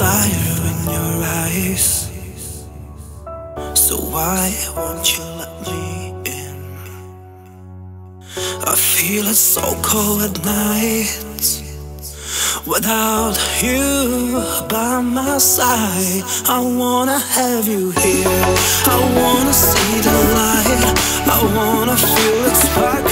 fire in your eyes. So why won't you let me in? I feel it's so cold at night. Without you by my side I wanna have you here. I wanna see the light. I wanna feel it spark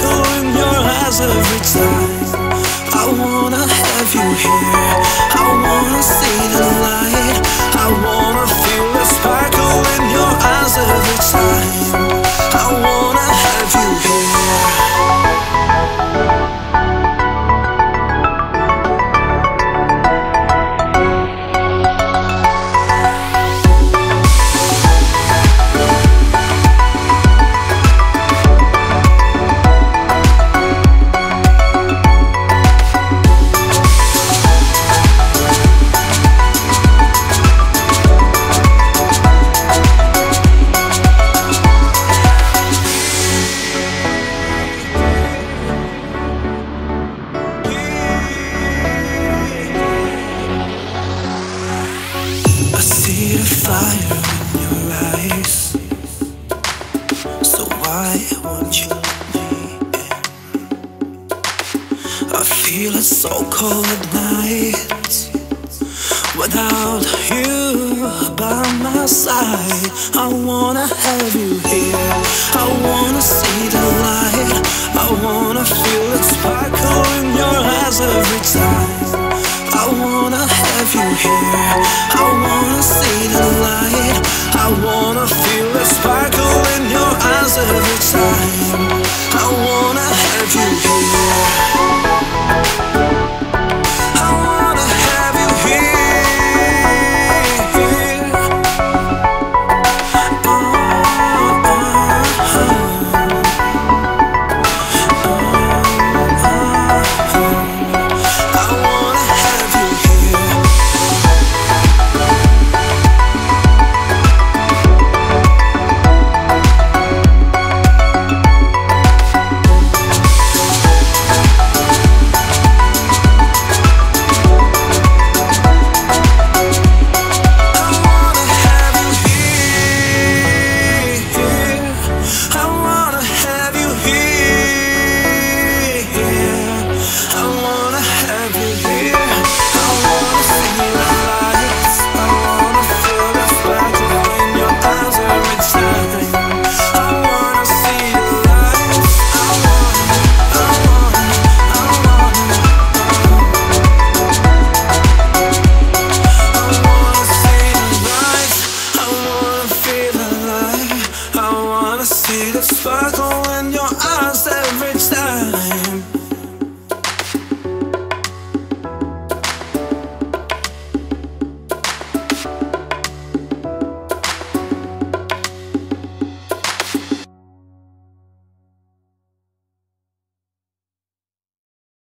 see the fire in your eyes. So why won't you? I feel it so cold at night. Without you by my side, I wanna have you here. I wanna see the light. I wanna feel it I wanna the light. I